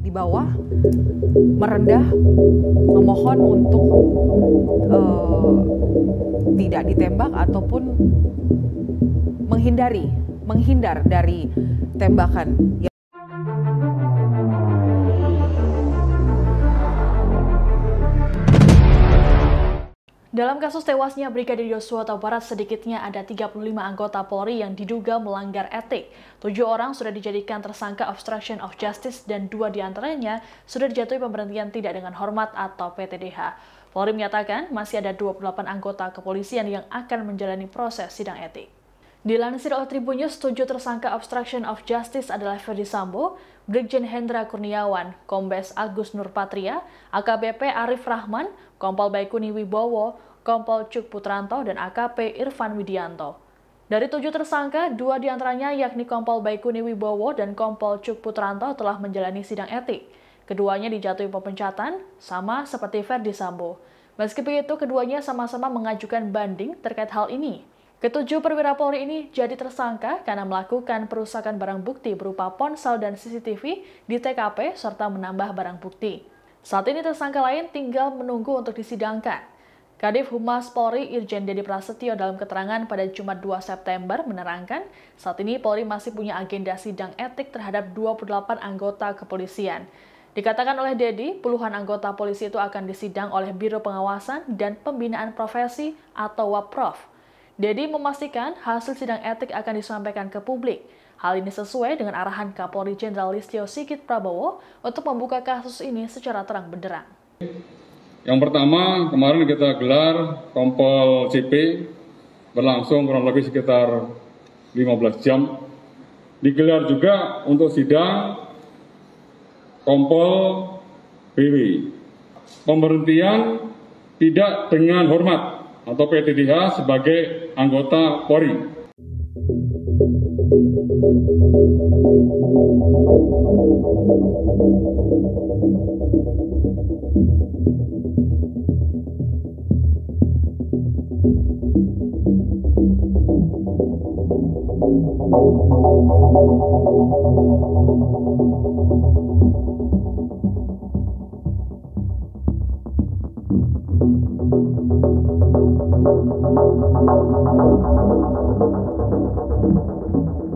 di bawah merendah memohon untuk uh, tidak ditembak ataupun menghindari menghindar dari tembakan Dalam kasus tewasnya Brigadir Yosua Tabarat Barat, sedikitnya ada 35 anggota Polri yang diduga melanggar etik. Tujuh orang sudah dijadikan tersangka obstruction of justice dan dua di antaranya sudah dijatuhi pemberhentian tidak dengan hormat atau PTDH. Polri menyatakan masih ada 28 anggota kepolisian yang akan menjalani proses sidang etik. Dilansir oleh Tribunnews, tujuh tersangka obstruction of justice adalah Ferdi Sambo, Brigjen Hendra Kurniawan, Kombes Agus Nurpatria, AKBP Arif Rahman, Kompol Baikuni Wibowo, Kompol Cuk Putranto, dan AKP Irfan Widianto. Dari tujuh tersangka, dua di antaranya yakni Kompol Baikuni Wibowo dan Kompol Cuk Putranto telah menjalani sidang etik. Keduanya dijatuhi pemecatan, sama seperti Ferdi Sambo. Meski begitu, keduanya sama-sama mengajukan banding terkait hal ini. Ketujuh perwira Polri ini jadi tersangka karena melakukan perusakan barang bukti berupa ponsel dan CCTV di TKP serta menambah barang bukti. Saat ini tersangka lain tinggal menunggu untuk disidangkan. Kadif Humas Polri Irjen Dedi Prasetyo dalam keterangan pada Jumat 2 September menerangkan, saat ini Polri masih punya agenda sidang etik terhadap 28 anggota kepolisian. Dikatakan oleh Dedi, puluhan anggota polisi itu akan disidang oleh Biro Pengawasan dan Pembinaan Profesi atau WAPROF. Dedi memastikan hasil sidang etik akan disampaikan ke publik. Hal ini sesuai dengan arahan Kapolri Jenderal Listio Sigit Prabowo untuk membuka kasus ini secara terang benderang. Yang pertama, kemarin kita gelar Kompol CP berlangsung kurang lebih sekitar 15 jam. Digelar juga untuk sidang Kompol BW. Pemberhentian tidak dengan hormat atau PTDH sebagai anggota Polri. Thank you.